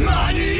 何